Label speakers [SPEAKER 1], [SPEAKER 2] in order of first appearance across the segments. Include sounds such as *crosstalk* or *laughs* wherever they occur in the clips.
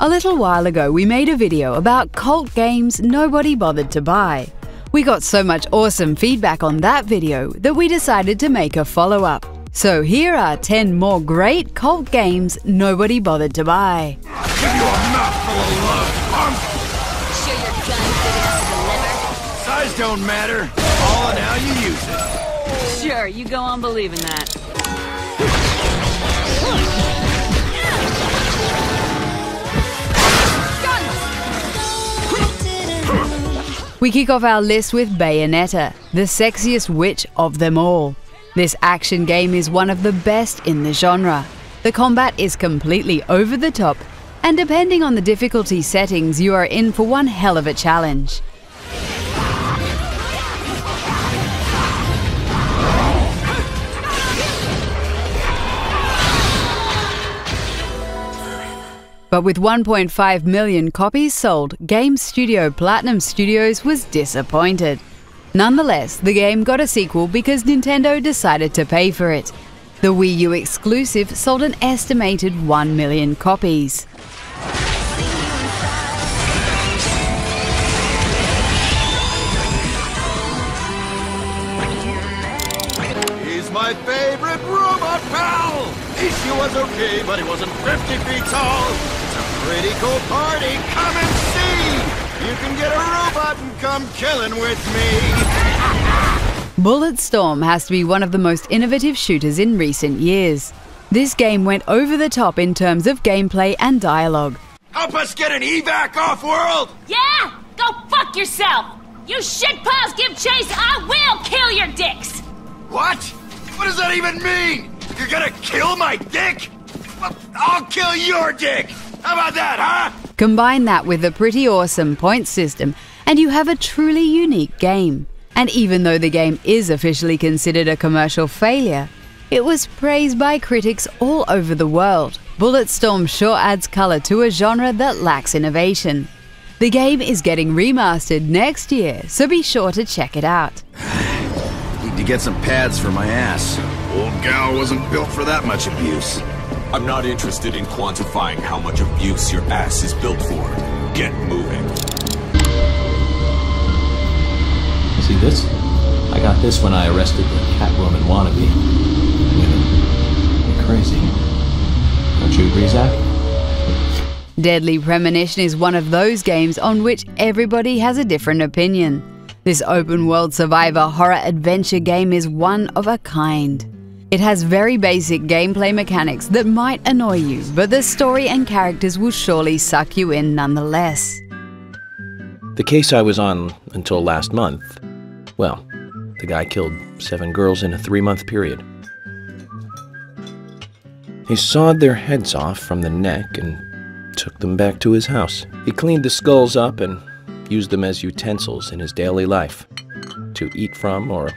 [SPEAKER 1] A little while ago, we made a video about cult games nobody bothered to buy. We got so much awesome feedback on that video that we decided to make a follow up. So here are 10 more great cult games nobody bothered to buy.
[SPEAKER 2] Give you a mouthful of love, punk!
[SPEAKER 3] Sure your gun's to deliver?
[SPEAKER 2] Size don't matter. All in how you use it.
[SPEAKER 3] Sure, you go on believing that.
[SPEAKER 1] We kick off our list with Bayonetta, the sexiest witch of them all. This action game is one of the best in the genre. The combat is completely over the top, and depending on the difficulty settings, you are in for one hell of a challenge. But with 1.5 million copies sold, game studio Platinum Studios was disappointed. Nonetheless, the game got a sequel because Nintendo decided to pay for it. The Wii U exclusive sold an estimated 1 million copies.
[SPEAKER 2] He's my favorite robot pal! Ishi was okay, but he wasn't 50 feet tall. It's a pretty cool party. Come and see! You can get a robot and come killing with me.
[SPEAKER 1] Bulletstorm has to be one of the most innovative shooters in recent years. This game went over the top in terms of gameplay and dialogue.
[SPEAKER 2] Help us get an evac off world!
[SPEAKER 4] Yeah? Go fuck yourself! You shitpaws give chase, I will kill your dicks!
[SPEAKER 2] What? What does that even mean? You're gonna kill my dick? Well, I'll kill your dick! How about that, huh?
[SPEAKER 1] Combine that with a pretty awesome point system, and you have a truly unique game. And even though the game is officially considered a commercial failure, it was praised by critics all over the world. Bulletstorm sure adds color to a genre that lacks innovation. The game is getting remastered next year, so be sure to check it out.
[SPEAKER 2] Need to get some pads for my ass. Old gal wasn't built for that much abuse.
[SPEAKER 5] I'm not interested in quantifying how much abuse your ass is built for. Get moving.
[SPEAKER 6] See this? I got this when I arrested the Catwoman wannabe. You're crazy. Don't you agree, Zach?
[SPEAKER 1] Deadly Premonition is one of those games on which everybody has a different opinion. This open world survival horror adventure game is one of a kind. It has very basic gameplay mechanics that might annoy you, but the story and characters will surely suck you in nonetheless.
[SPEAKER 6] The case I was on until last month, well, the guy killed seven girls in a three month period. He sawed their heads off from the neck and took them back to his house. He cleaned the skulls up and used them as utensils in his daily life to eat from or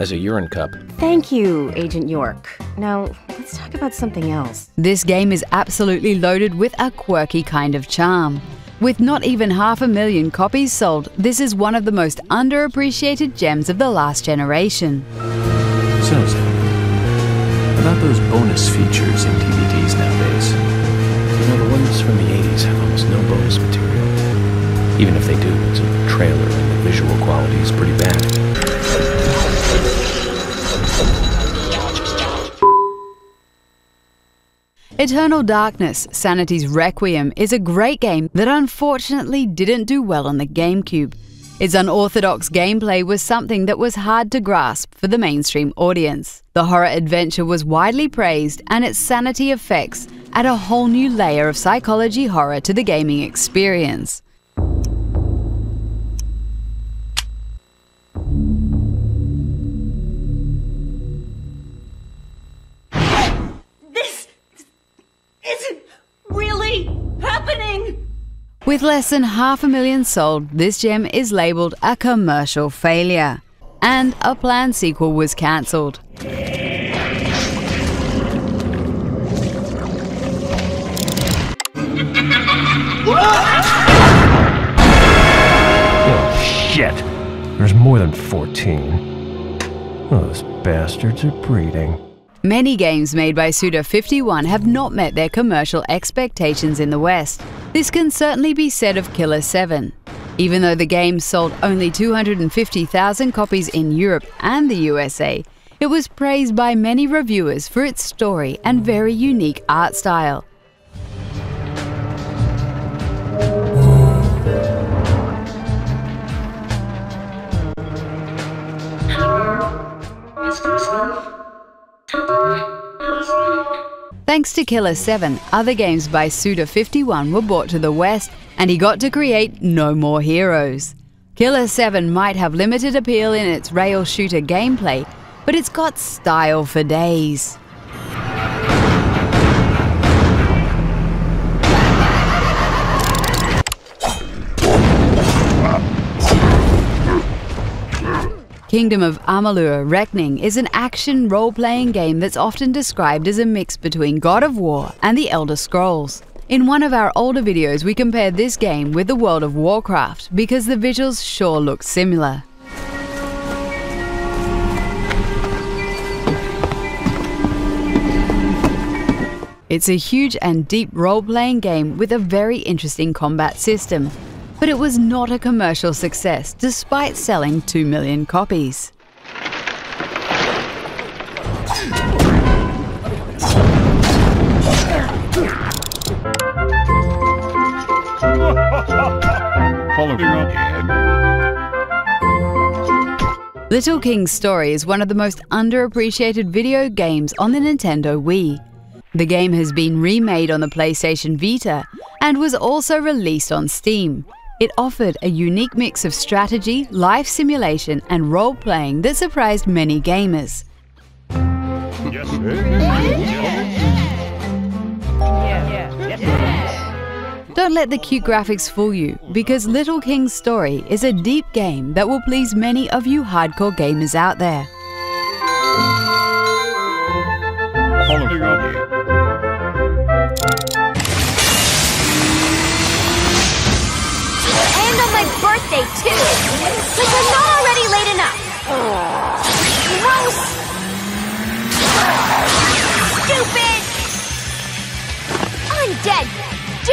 [SPEAKER 6] as a urine cup.
[SPEAKER 7] Thank you, Agent York. Now, let's talk about something else.
[SPEAKER 1] This game is absolutely loaded with a quirky kind of charm. With not even half a million copies sold, this is one of the most underappreciated gems of the last generation.
[SPEAKER 8] So, about those bonus features in DVDs nowadays.
[SPEAKER 6] You know, the ones from the 80s have almost no bonus material. Even if they do, it's a trailer and the visual quality is pretty bad.
[SPEAKER 1] Eternal Darkness Sanity's Requiem is a great game that unfortunately didn't do well on the GameCube. Its unorthodox gameplay was something that was hard to grasp for the mainstream audience. The horror adventure was widely praised, and its sanity effects add a whole new layer of psychology horror to the gaming experience. With less than half a million sold, this gem is labeled a commercial failure. And a planned sequel was cancelled. *laughs*
[SPEAKER 8] Oh, shit! There's more than 14. Oh, those bastards are breeding.
[SPEAKER 1] Many games made by Suda51 have not met their commercial expectations in the West. This can certainly be said of Killer 7. Even though the game sold only 250,000 copies in Europe and the USA, it was praised by many reviewers for its story and very unique art style. Thanks to Killer 7, other games by Suda51 were brought to the West, and he got to create No More Heroes. Killer 7 might have limited appeal in its rail shooter gameplay, but it's got style for days. Kingdom of Amalur Reckoning is an action role playing game that's often described as a mix between God of War and The Elder Scrolls. In one of our older videos, we compared this game with the World of Warcraft because the visuals sure look similar. It's a huge and deep role playing game with a very interesting combat system but it was not a commercial success despite selling 2 million copies. Little King's Story is one of the most underappreciated video games on the Nintendo Wii. The game has been remade on the PlayStation Vita and was also released on Steam. It offered a unique mix of strategy, life simulation, and role playing that surprised many gamers. Don't let the cute graphics fool you, because Little King's Story is a deep game that will please many of you hardcore gamers out there.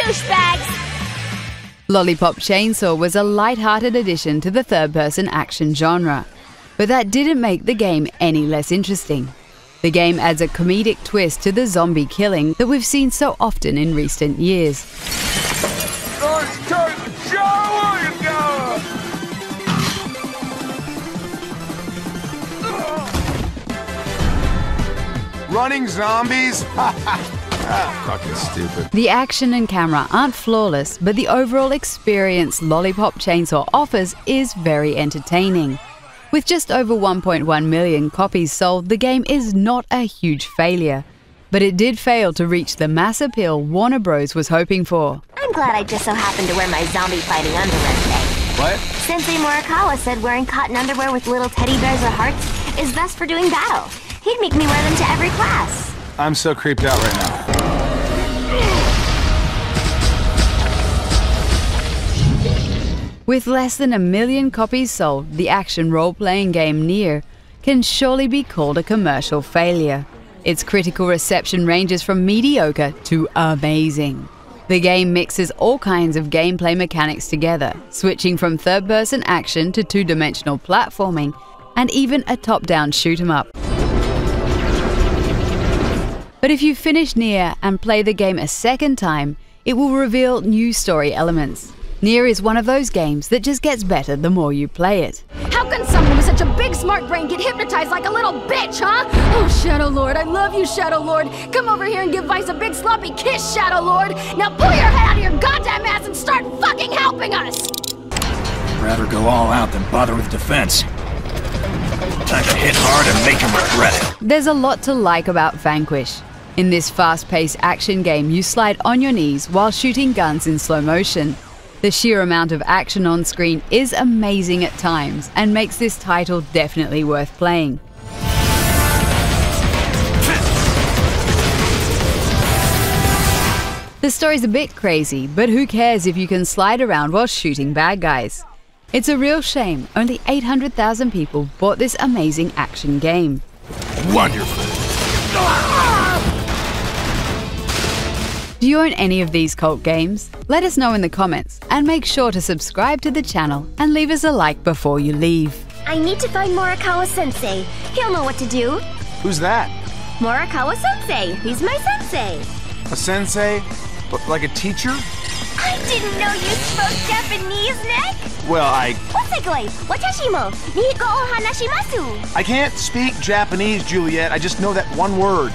[SPEAKER 3] Douchebags!
[SPEAKER 1] Lollipop Chainsaw was a light-hearted addition to the third-person action genre, but that didn't make the game any less interesting. The game adds a comedic twist to the zombie killing that we've seen so often in recent years.
[SPEAKER 2] Running zombies? *laughs* Fucking stupid.
[SPEAKER 1] The action and camera aren't flawless, but the overall experience Lollipop Chainsaw offers is very entertaining. With just over 1.1 million copies sold, the game is not a huge failure. But it did fail to reach the mass appeal Warner Bros. was hoping for.
[SPEAKER 3] I'm glad I just so happened to wear my zombie fighting underwear today.
[SPEAKER 2] What?
[SPEAKER 3] Sensei Morikawa said wearing cotton underwear with little teddy bears or hearts is best for doing battle. He'd make me wear them to every class.
[SPEAKER 2] I'm so creeped out right now.
[SPEAKER 1] With less than a million copies sold, the action role playing game Nier can surely be called a commercial failure. Its critical reception ranges from mediocre to amazing. The game mixes all kinds of gameplay mechanics together, switching from third person action to two dimensional platforming, and even a top down shoot 'em up. But if you finish Nier and play the game a second time, it will reveal new story elements. Nier is one of those games that just gets better the more you play it.
[SPEAKER 9] How can someone with such a big smart brain get hypnotized like a little bitch, huh? Oh, Shadow Lord, I love you, Shadow Lord. Come over here and give Weiss a big sloppy kiss, Shadow Lord. Now pull your head out of your goddamn ass and start fucking helping us!
[SPEAKER 10] Rather go all out than bother with defense. Time to hit hard and make him regret it.
[SPEAKER 1] There's a lot to like about Vanquish. In this fast paced action game, you slide on your knees while shooting guns in slow motion. The sheer amount of action on screen is amazing at times and makes this title definitely worth playing. The story's a bit crazy, but who cares if you can slide around while shooting bad guys? It's a real shame only 800,000 people bought this amazing action game.
[SPEAKER 10] Wonderful!
[SPEAKER 1] Do you own any of these cult games? Let us know in the comments and make sure to subscribe to the channel and leave us a like before you leave.
[SPEAKER 3] I need to find Morikawa Sensei. He'll know what to do.
[SPEAKER 2] Who's that?
[SPEAKER 3] Morikawa Sensei. He's my sensei.
[SPEAKER 2] A sensei? But Like a teacher?
[SPEAKER 3] I didn't know you spoke Japanese, Nick.
[SPEAKER 2] Well, I...
[SPEAKER 3] Osegoe, watashi mo nihiko o hanashimasu.
[SPEAKER 2] I can't speak Japanese, Juliet. I just know that one word.